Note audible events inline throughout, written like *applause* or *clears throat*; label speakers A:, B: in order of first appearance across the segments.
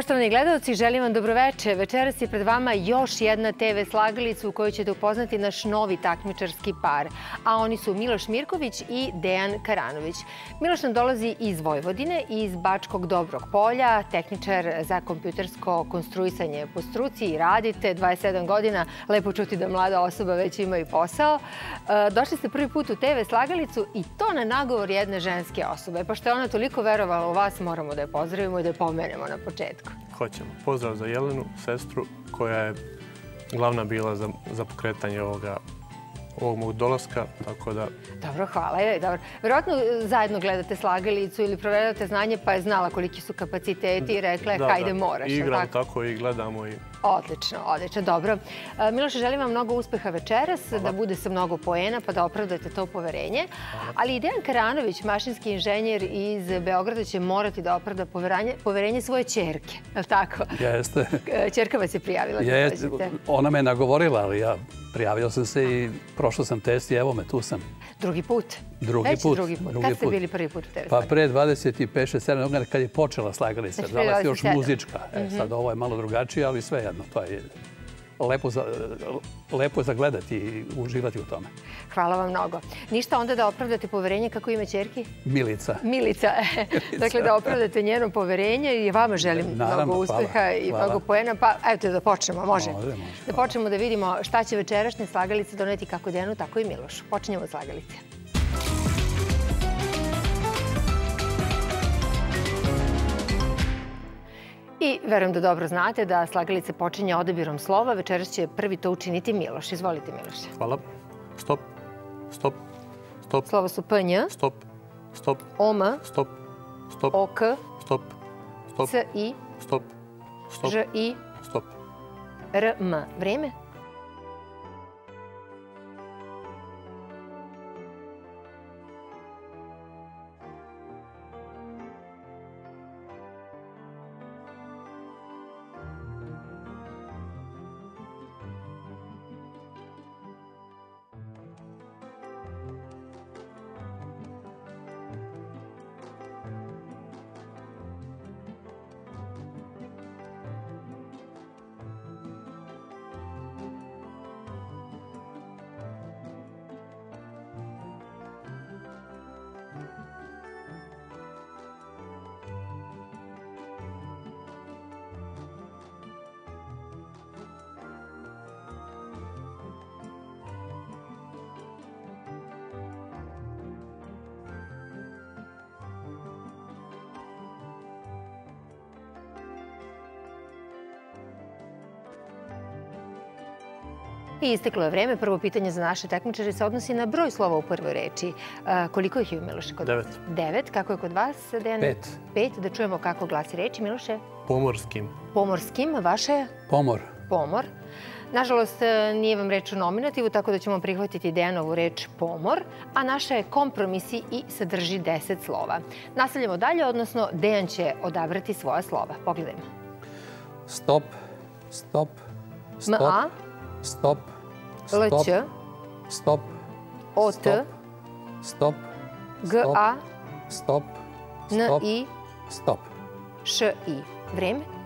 A: Poštovani gledalci, želim vam dobroveče. Večeras je pred vama još jedna TV slagalica u kojoj ćete upoznati naš novi takmičarski par, a oni su Miloš Mirković i Dejan Karanović. Miloš nam dolazi iz Vojvodine, iz Bačkog Dobrog polja, tehničar za kompjutersko konstruisanje po struci i radite 27 godina. Lepo čuti da mlada osoba već ima i posao. E, došli ste prvi put u TV slagalicu i to na nagovor jedne ženske osobe. Pošto je ona toliko verovala u vas, moramo da je pozdravimo i da je pomenemo na početku.
B: Hoćemo. Pozdrav za Jelenu, sestru, koja je glavna bila za, za pokretanje ovoga ovog mog dolaska, tako da...
A: Dobro, hvala. Dobro. Verovatno zajedno gledate slagalicu ili provedate znanje, pa je znala koliki su kapaciteti i rekla je, da, hajde,
B: da.
A: moraš.
B: Igram tako? tako i gledamo i
A: Odlično, odlično, dobro. E, Miloše, želim vam mnogo uspeha večeras, da bude sa mnogo poena, pa da opravdate to poverenje. Ali i Dejan Karanović, mašinski inženjer iz Beograda, će morati da opravda poverenje svoje čerke. Je li tako?
C: Jeste.
A: Čerka vas je prijavila.
C: Da Jeste. Ona me nagovorila, ali ja prijavio sam se i prošao sam test i evo me, tu sam.
A: Drugi put?
C: Drugi Već put.
A: drugi put. Drugi kad ste bili prvi put u TV
C: Pa pre 25-6 godina kad je počela slagalica. Zvala se još muzička. E, mhm. sad ovo je malo drugačije, ali sve jedno. To je lepo za, lepo za gledati i uživati u tome.
A: Hvala vam mnogo. Ništa onda da opravdate poverenje kako ime čerki?
C: Milica. *laughs*
A: Milica. dakle, da opravdate njeno poverenje i vama želim Naravno, mnogo uspeha hvala, i hvala. mnogo poena. Pa, eto da počnemo, može? Može, može. Da počnemo da vidimo šta će večerašnje slagalice doneti kako Denu, tako i Milošu. Počinjemo od slagalice. I verujem da dobro znate da slagalice počinje odabirom slova. Večeras će prvi to učiniti Miloš. Izvolite, Miloše.
B: Hvala. Stop. Stop. Stop.
A: Slova su PNJ.
B: Stop. Stop.
A: OM.
B: Stop. Stop.
A: OK.
B: Stop. Stop.
A: CI.
B: Stop. Stop.
A: ŽI.
B: Stop.
A: RM. Vreme? I isteklo je vreme. Prvo pitanje za naše tekničare se odnosi na broj slova u prvoj reči. koliko ih je u Miloše kod
B: Devet.
A: Devet. Kako je kod vas, Dejan?
C: Pet.
A: Pet. Da čujemo kako glasi reči. Miloše?
B: Pomorskim.
A: Pomorskim. Vaše?
C: Pomor.
A: Pomor. Nažalost, nije vam reč u nominativu, tako da ćemo prihvatiti Dejanovu reč pomor, a naša je kompromisi i sadrži deset slova. Nastavljamo dalje, odnosno Dejan će odabrati svoja slova. Pogledajmo.
C: Stop, stop, stop.
A: MA.
C: стоп,
A: стоп, лъча,
C: стоп,
A: от,
C: стоп,
A: га,
C: стоп,
A: стоп,
C: на
A: и, стоп, ш и. Време?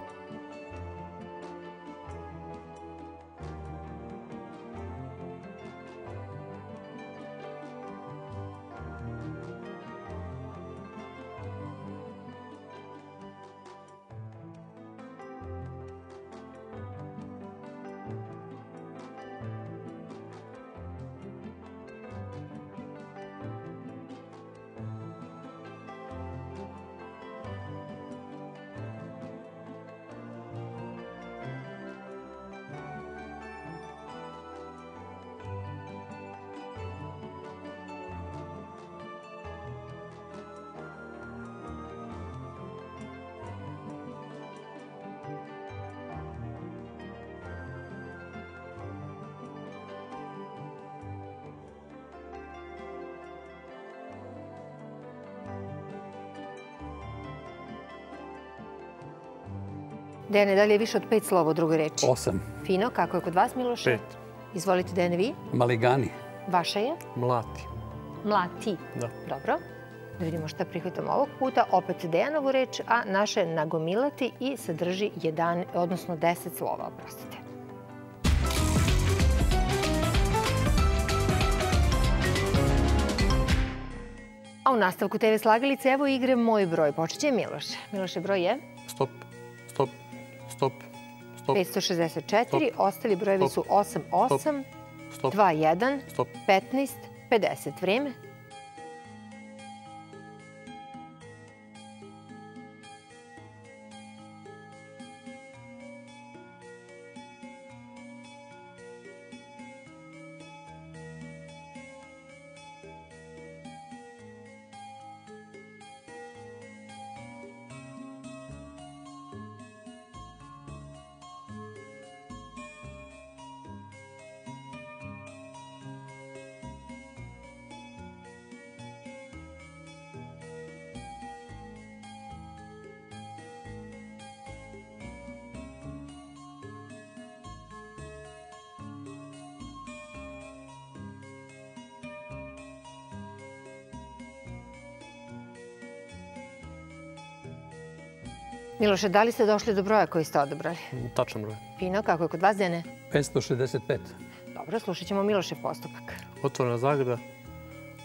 A: Dejane, da li je više od pet slova u drugoj reči?
C: Osam.
A: Fino, kako je kod vas, Miloše?
B: Pet.
A: Izvolite, Dejane, vi?
C: Maligani.
A: Vaša je?
B: Mlati.
A: Mlati.
B: Da.
A: Dobro. Da vidimo šta prihvatamo ovog puta. Opet Dejanovu reč, a naše nagomilati i sadrži 1, odnosno 10 slova, oprostite. A u nastavku TV slagalice evo igre Moj broj. Počet će Miloš. Miloše, broj je?
B: Stop, stop, stop.
A: 564. Stop. Ostali brojevi su 8, 8, 2, 1, 15, 50. Vreme? Miloše, da li ste došli do broja koji ste odobrali?
B: Tačan broj.
A: Fino, kako je kod vas, Dene?
C: 565.
A: Dobro, slušat ćemo Milošev postupak.
B: Otvorena zagrada,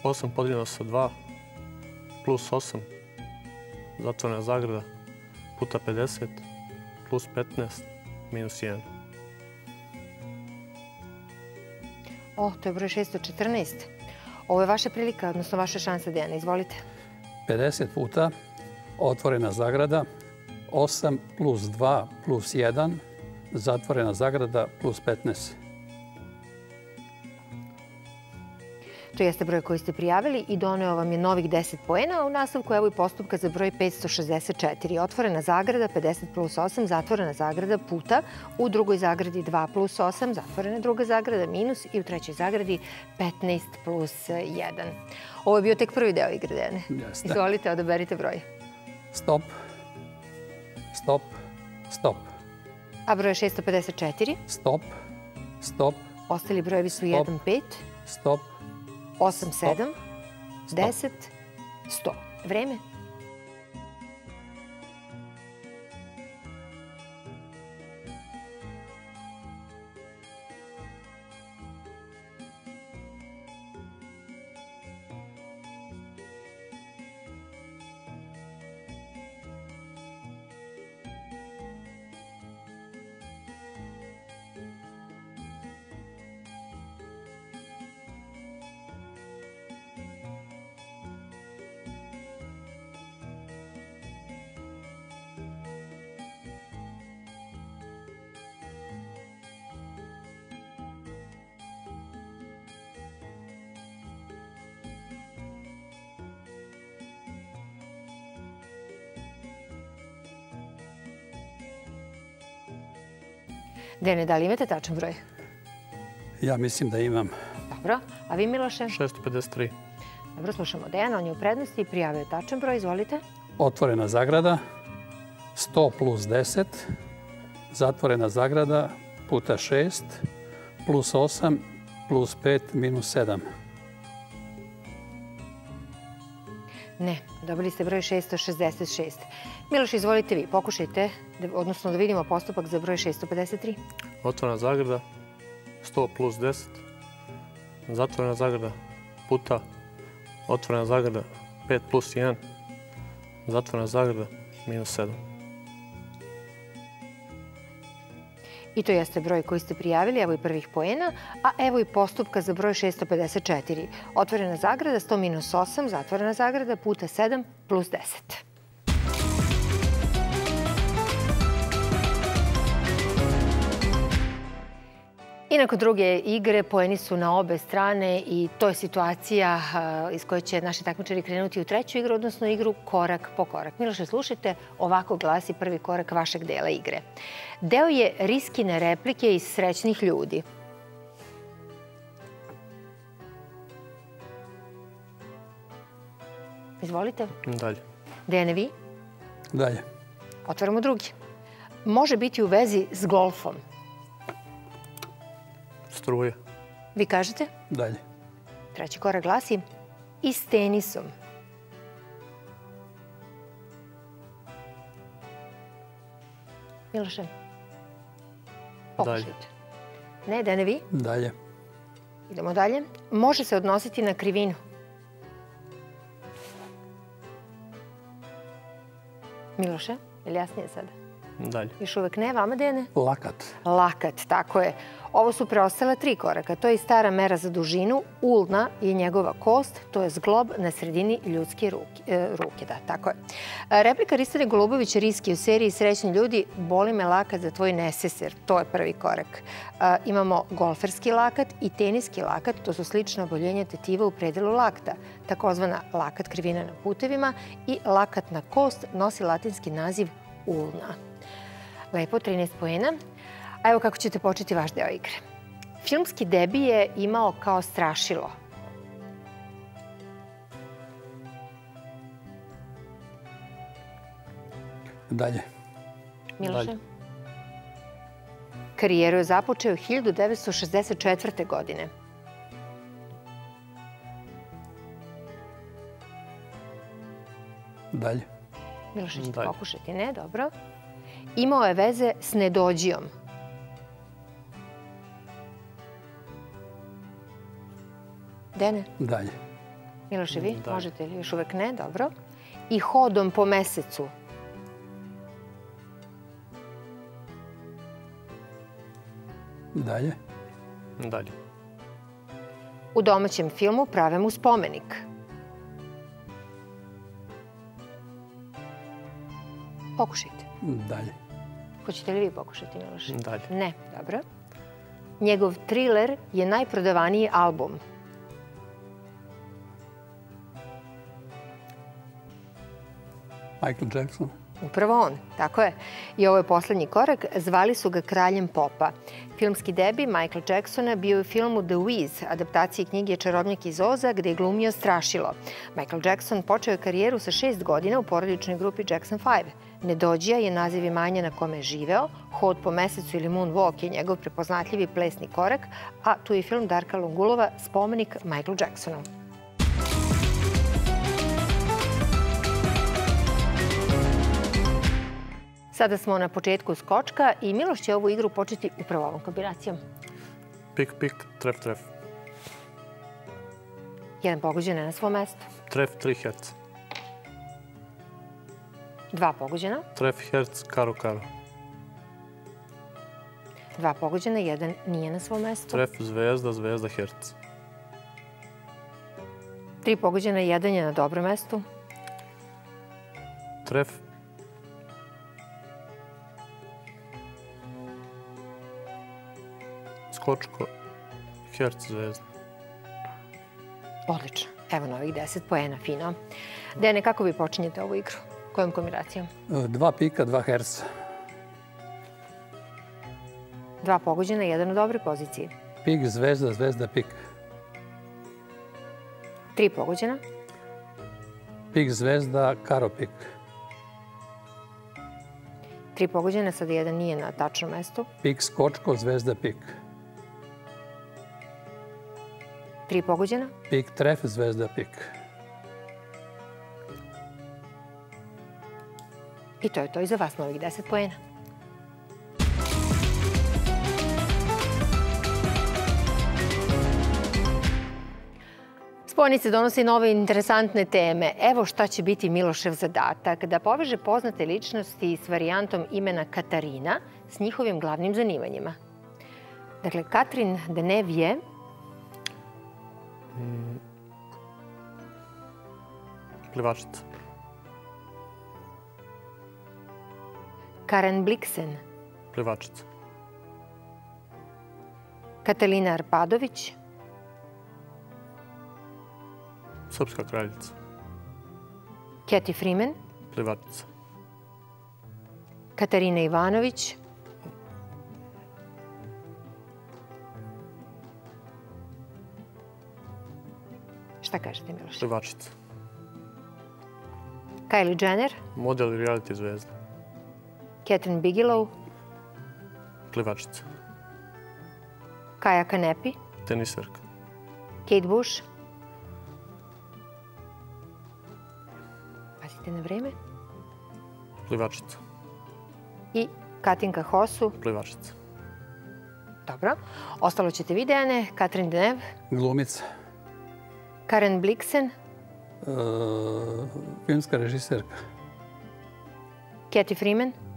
B: 8 podijeljeno sa 2, plus 8, zatvorena zagrada, puta 50, plus 15, minus 1.
A: O, to je broj 614. Ovo je vaša prilika, odnosno vaša šansa, Dejana. Izvolite.
C: 50 puta, otvorena zagrada, 8 plus 2 plus 1, zatvorena zagrada plus 15.
A: To jeste broj koji ste prijavili i doneo vam je novih 10 poena, a u nastavku evo i postupka za broj 564. Otvorena zagrada 50 plus 8, zatvorena zagrada puta, u drugoj zagradi 2 plus 8, zatvorena druga zagrada minus i u trećoj zagradi 15 plus 1. Ovo je bio tek prvi deo igre, Dene.
C: Jeste.
A: Izvolite, odaberite broj.
C: Stop stop, stop.
A: A broj je 654?
C: Stop, stop.
A: Ostali brojevi su 1, 5,
C: stop,
A: 8, 7, 10, 100. Vreme? Dene, da li imate tačan broj?
C: Ja mislim da imam.
A: Dobro. A vi, Miloše?
B: 653.
A: Dobro, slušamo Dejana, on je u prednosti i prijavio tačan broj. Izvolite.
C: Otvorena zagrada, 100 plus 10, zatvorena zagrada puta 6, plus 8, plus 5, minus 7.
A: Ne, dobili ste broj 666. Miloš, izvolite vi, pokušajte, odnosno da vidimo postupak za broj 653.
B: Otvorena zagrada, 100 plus 10. Zatvorena zagrada, puta, otvorena zagrada, 5 plus 1. Zatvorena zagrada, minus 7.
A: I to jeste broj koji ste prijavili, evo i prvih poena, a evo i postupka za broj 654. Otvorena zagrada, 100 minus 8, zatvorena zagrada, puta 7 plus 10. I nakon druge igre poeni su na obe strane i to je situacija iz koje će naši takmičari krenuti u treću igru, odnosno igru korak po korak. Miloše, slušajte, ovako glasi prvi korak vašeg dela igre. Deo je riskine replike iz srećnih ljudi. Izvolite.
B: Dalje.
A: Dejane, vi?
C: Dalje.
A: Otvaramo drugi. Može biti u vezi s golfom
B: struje.
A: Vi kažete?
C: Dalje.
A: Treći korak glasi i s tenisom. Miloše, pokušajte. Ne, da ne vi?
C: Dalje.
A: Idemo dalje. Može se odnositi na krivinu. Miloše, je li jasnije sada?
B: Dalje.
A: Još uvek ne, vama Dene?
C: Lakat.
A: Lakat, tako je. Ovo su preostale tri koraka. To je stara mera za dužinu, ulna je njegova kost, to je zglob na sredini ljudske ruke. E, ruke da, tako je. E, replika Ristane Golubovića Riski u seriji Srećni ljudi, boli me lakat za tvoj neseser. To je prvi korak. E, imamo golferski lakat i teniski lakat, to su slične oboljenja tetiva u predelu lakta, takozvana lakat krivina na putevima i lakat na kost nosi latinski naziv ulna. Lepo, 13 pojena. A evo kako ćete početi vaš deo igre. Filmski debi je imao kao strašilo.
C: Dalje.
A: Miloše?
B: Dalje.
A: Karijeru je započeo 1964. godine.
C: Dalje.
A: Miloše ćete
B: Dalje.
A: pokušati, ne? Dobro. Imao je veze s nedođijom. Dene?
C: Dalje.
A: Miloše, vi?
B: Dalje.
A: Možete li? Još uvek ne, dobro. I hodom po mesecu.
C: Dalje.
B: Dalje.
A: U domaćem filmu prave mu spomenik. Pokušajte.
C: Dalje.
A: Hoćete li vi pokušati, Miloš?
B: Dalje.
A: Ne, dobro. Njegov thriller je najprodavaniji album.
C: Michael Jackson.
A: Upravo on, tako je. I ovo je poslednji korak. Zvali su ga kraljem popa. Filmski debi Michael Jacksona bio je u filmu The Wiz, adaptaciji knjige Čarobnjak iz Oza, gde je glumio Strašilo. Michael Jackson počeo je karijeru sa šest godina u porodičnoj grupi Jackson 5. Nedođija je naziv imanja na kome je živeo, Hod po mesecu ili Moonwalk je njegov prepoznatljivi plesni korak, a tu je film Darka Longulova spomenik Michael Jacksonu. Sada smo na početku skočka i Miloš će ovu igru početi upravo ovom kombinacijom.
B: Pik, pik, tref, tref.
A: Jedan pogođen je na svom mestu,
B: Tref, tri herc.
A: Dva pogođena,
B: Tref, herc, karo, karo.
A: dva pogođena, jedan nije na svom mestu,
B: Tref, zvezda, zvezda, herc.
A: tri pogođena, jedan je na dobrom mestu,
B: Tref, skočko, herc, zvezda.
A: odlično. Evo novih 10 poena, fino. Dene, kako vi počinjete ovu igru? Kojom kombinacijom?
C: E, Dva pika, dva herca.
A: Dva pogođena, jedan u dobroj poziciji.
C: Pik, zvezda, zvezda, pik.
A: Tri pogođena,
C: Pik, zvezda, karo, pik.
A: tri pogođena, sada jedan nije na tačnom mestu.
C: Pik, skočko, zvezda, pik.
A: Tri pogođena,
C: Pik, tref, zvezda, pik.
A: I to je to i za vas novih 10 poena. Spojnice donosi nove interesantne teme. Evo šta će biti Milošev zadatak. Da poveže poznate ličnosti s varijantom imena Katarina s njihovim glavnim zanimanjima. Dakle, Katrin Denev je
B: Plivačica.
A: Karen Bliksen,
B: Plivačica.
A: Katalina Arpadović,
B: Srpska kraljica.
A: Kathy Freeman,
B: Plivačica.
A: Katarina Ivanović, Šta kažete, Miloš?
B: Plivačica.
A: Kylie Jenner,
B: Model i reality zvezda.
A: Catherine Bigelow,
B: Plivačica.
A: Kaja Kanepi,
B: Teniserka.
A: Kate Bush. Pazite na vreme.
B: Plivačica.
A: I Katinka Hosu.
B: Plivačica.
A: Dobro. Ostalo ćete vi, Dejane. Katrin Denev.
C: Glumica.
A: Karen Bliksen. E,
C: filmska režiserka.
A: Kathy Freeman.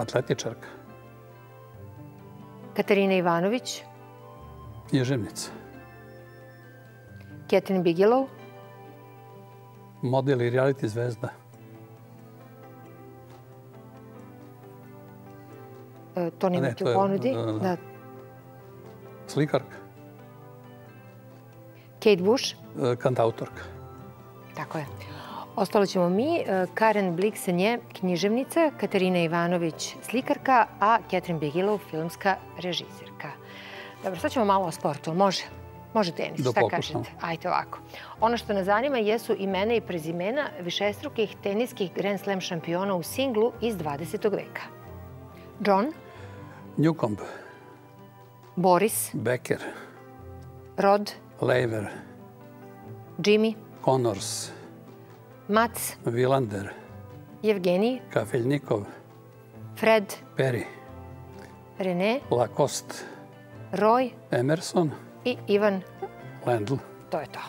C: Atletičarka.
A: Katarina Ivanović.
C: Ježevnica.
A: Catherine Bigelow.
C: Model i reality zvezda.
A: E, to nemate u ponudi. Da, da.
C: Slikarka.
A: Kate Bush.
C: E, kantautorka.
A: Tako je. Ostalo ćemo mi. E, Karen Bliksen je književnica, Katarina Ivanović slikarka, a Catherine Bigelow filmska režisirka. Dobro, sad ćemo malo o sportu. Može? Može tenis,
C: da
A: šta kažete? Ajde ovako. Ono što nas zanima jesu imena i prezimena višestrukih teniskih Grand Slam šampiona u singlu iz 20. veka. John?
C: Newcomb.
A: Boris?
C: Becker.
A: Rod?
C: Lever.
A: Jimmy?
C: Connors.
A: Mats?
C: Vilander.
A: Evgenij?
C: Kafeljnikov.
A: Fred?
C: Perry.
A: René?
C: Lacoste.
A: Roy?
C: Emerson
A: i Ivan
C: Lendl.
A: To je to.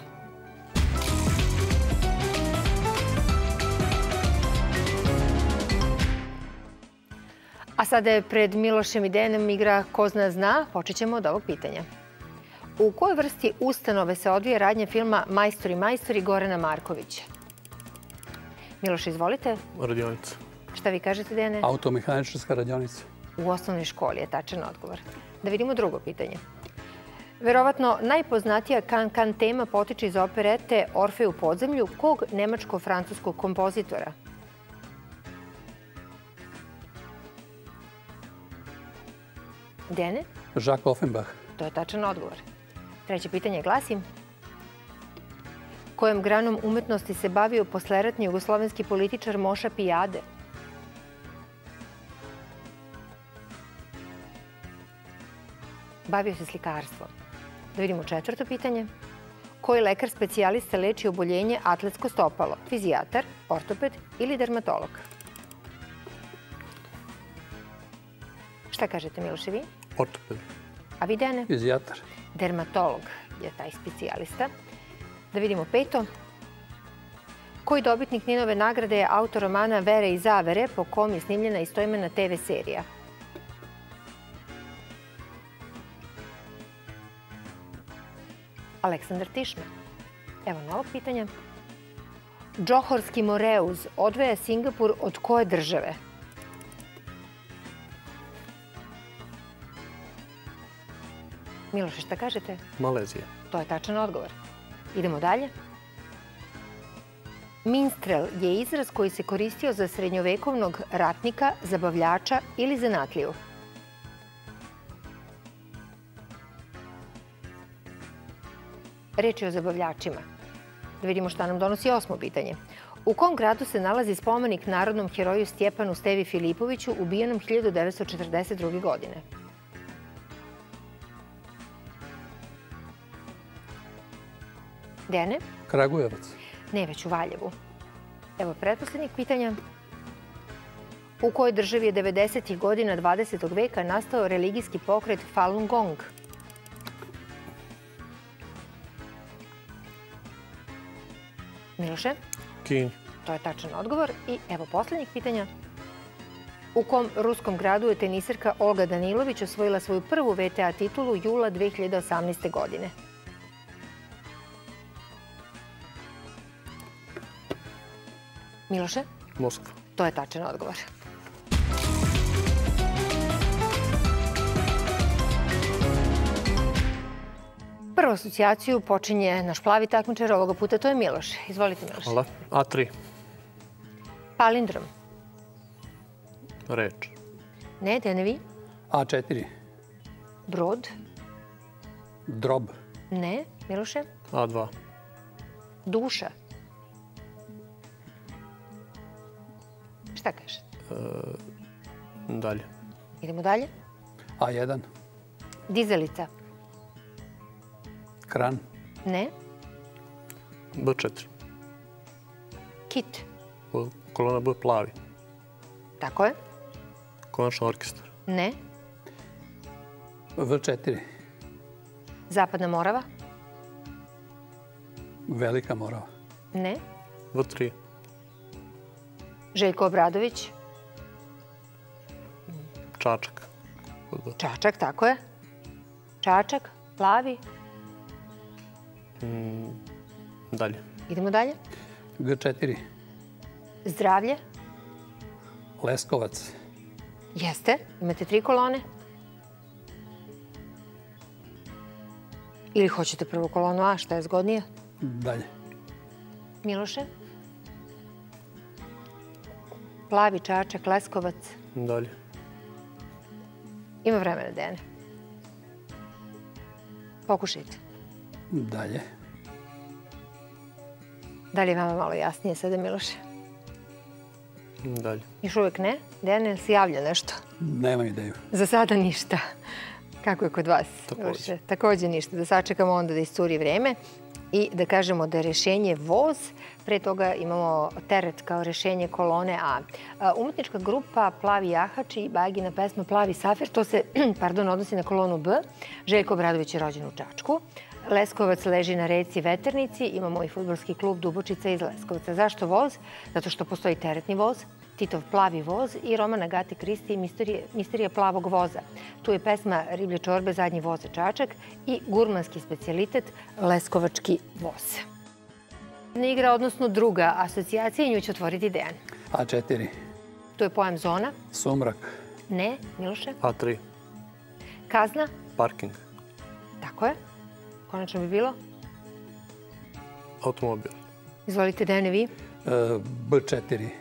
A: A sada je pred Milošem i Dejanom igra Ko zna zna. Počet ćemo od ovog pitanja. U kojoj vrsti ustanove se odvije radnje filma Majstori majstori Gorana Markovića? Miloš, izvolite.
B: Radionica.
A: Šta vi kažete, Dejane?
C: Automehaničarska radionica.
A: U osnovnoj školi je tačan odgovor. Da vidimo drugo pitanje. Verovatno najpoznatija kan-kan tema potiče iz operete Orfej u podzemlju, kog nemačko-francuskog kompozitora? Dene?
C: Jacques Offenbach.
A: To je tačan odgovor. Treće pitanje glasi. Kojom granom umetnosti se bavio posleratni jugoslovenski političar Moša Pijade? Bavio se slikarstvom. Da vidimo četvrto pitanje. Koji lekar specijalista leči oboljenje atletsko stopalo? Fizijatar, ortoped ili dermatolog? Šta kažete, Miloše, vi?
B: Ortoped.
A: A vi, Dene?
C: Fizijatar.
A: Dermatolog je taj specijalista. Da vidimo peto. Koji dobitnik Ninove nagrade je autor romana Vere i zavere po kom je snimljena istojmena TV serija? Aleksandar Tišma. Evo novog pitanja. Džohorski Moreuz odveja Singapur od koje države? Miloše, šta kažete?
B: Malezija.
A: To je tačan odgovor. Idemo dalje. Minstrel je izraz koji se koristio za srednjovekovnog ratnika, zabavljača ili zanatliju. Reč je o zabavljačima. Da vidimo šta nam donosi osmo pitanje. U kom gradu se nalazi spomenik narodnom heroju Stjepanu Stevi Filipoviću ubijenom 1942. godine? Dene?
C: Kragujevac.
A: Ne, već u Valjevu. Evo pretposlednjih pitanja. U kojoj državi je 90. godina 20. veka nastao religijski pokret Falun Gong? Miloše?
B: Kinj.
A: To je tačan odgovor. I evo poslednjih pitanja. U kom ruskom gradu je tenisirka Olga Danilović osvojila svoju prvu VTA titulu jula 2018. godine? Miloše?
B: Moskva.
A: To je tačan odgovor. Prvu asocijaciju počinje naš plavi takmičar, ovoga puta to je Miloš. Izvolite Miloš.
B: Hvala. A3.
A: Palindrom.
B: Reč.
A: Ne, Dene vi?
C: A4.
A: Brod.
C: Drob.
A: Ne, Miloše?
B: A2.
A: Duša. Šta kažete?
B: E, dalje.
A: Idemo dalje.
C: A1.
A: Dizelica.
C: Kran.
A: Ne.
B: B4.
A: Kit.
B: Kolona B plavi.
A: Tako je?
B: Konačno orkestar.
A: Ne.
C: V4.
A: Zapadna Morava?
C: Velika Morava.
A: Ne.
B: V3.
A: Željko Obradović?
B: Čačak.
A: Čačak, tako je. Čačak, plavi.
B: Dalje.
A: Idemo dalje.
C: G4.
A: Zdravlje?
C: Leskovac.
A: Jeste. Imate tri kolone. Ili hoćete prvu kolonu A, šta je zgodnije?
C: Dalje.
A: Miloše? Plavi Čačak, Leskovac.
B: Dalje.
A: Ima vremena, Dejane. Pokušajte.
C: Dalje.
A: Da li je vama malo jasnije sada, Miloše?
B: Dalje.
A: Još uvek ne? Dejane, jel se javlja nešto?
C: Nemam ideju.
A: Za sada ništa. Kako je kod vas?
B: Takođe.
A: Takođe ništa. Da sačekamo onda da iscuri vreme i da kažemo da je rešenje voz. Pre toga imamo teret kao rešenje kolone A. A, Umetnička grupa Plavi jahač i Bagina pesma Plavi safir, to se *clears throat* pardon, odnosi na kolonu B. Željko Obradović je rođen u Čačku. Leskovac leži na reci Veternici, imamo i futbolski klub Dubočica iz Leskovca. Zašto voz? Zato što postoji teretni voz, Titov plavi voz i roman Agate Kristi Misterije, Misterija plavog voza. Tu je pesma Riblje čorbe, zadnji voze Čačak i gurmanski specijalitet Leskovački voz. Igra, odnosno druga asocijacija, nju će otvoriti Dejan.
C: A4.
A: Tu je pojam zona,
C: Sumrak.
A: ne, Miloše,
B: A3.
A: kazna,
B: Parking.
A: tako je, konačno bi bilo.
B: Automobil.
A: Izvolite, Dejane, vi.
C: E, B4.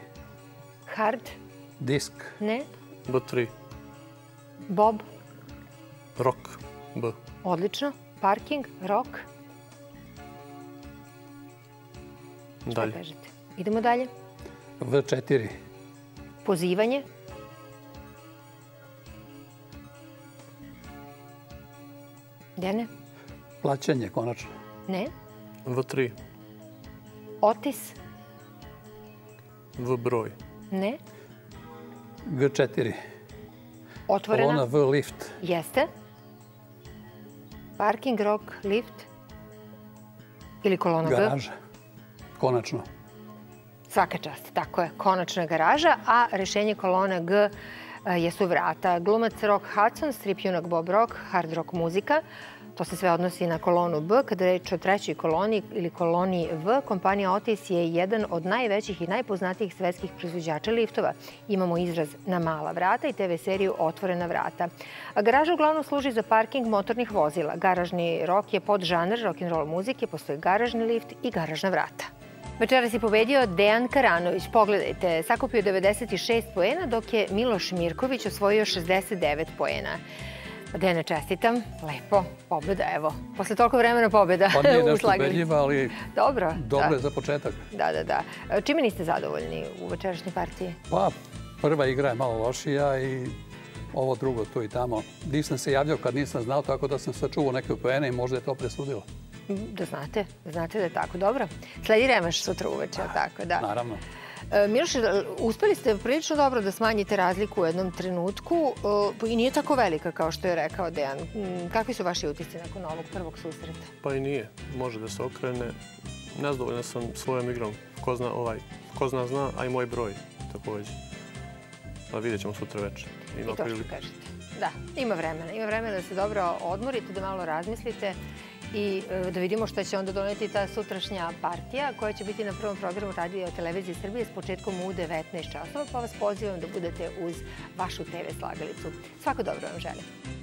A: Hard,
C: Disk.
A: ne,
B: B3.
A: Bob,
B: Rock. B.
A: odlično, parking, rock, šta
B: Dalje.
A: kažete? Idemo dalje.
C: V4.
A: Pozivanje, Dejane,
C: Plaćanje, konačno.
A: ne,
B: V3.
A: otis,
B: V broj.
A: Ne,
C: G4.
A: otvorena,
C: Kolona V lift.
A: jeste, parking, rock, lift ili kolona G.
C: Garaža. Konačno.
A: Svaka čast, tako je, konačna garaža, a rešenje kolona G e, jesu vrata. Glumac Rock Hudson, strip junak Bob Rock, hard rock muzika. To se sve odnosi na kolonu B. Kada reč o trećoj koloni ili koloni V, kompanija Otis je jedan od najvećih i najpoznatijih svetskih proizvođača liftova. Imamo izraz na mala vrata i TV seriju Otvorena vrata. Garaža uglavnom služi za parking motornih vozila. Garažni rok je podžanr rock'n'roll muzike, postoji garažni lift i garažna vrata. Večeras je pobedio Dejan Karanović. Pogledajte, sakupio 96 poena, dok je Miloš Mirković osvojio 69 poena. Dejane, čestitam. Lepo. Pobeda, evo. Posle toliko vremena pobeda
C: Pa nije *laughs* nešto ubedljiva, ali
A: Dobro. da.
C: je za početak.
A: Da, da, da. Čime niste zadovoljni u večerašnjoj partiji?
C: Pa, prva igra je malo lošija i ovo drugo tu i tamo. Nisam se javljao kad nisam znao, tako da sam sačuvao neke poene i možda je to presudilo.
A: Da znate, da znate da je tako. Dobro. Sledi remaš sutra uveče, jel tako? Da.
C: Naravno.
A: E, Miloše, uspeli ste prilično dobro da smanjite razliku u jednom trenutku e, i nije tako velika kao što je rekao Dejan. Kakvi su vaši utisci nakon ovog prvog susreta?
B: Pa i nije. Može da se okrene. Nezadovoljan sam svojom igrom. Ko zna, ovaj, ko zna, zna, a i moj broj takođe. Pa vidjet ćemo sutra večer. Ima
A: I to što kažete. Da, ima vremena. Ima vremena da se dobro odmorite, da malo razmislite i e, da vidimo šta će onda doneti ta sutrašnja partija koja će biti na prvom programu radija i televizije Srbije s početkom u 19 časova, pa vas pozivam da budete uz vašu TV slagalicu. Svako dobro vam želim.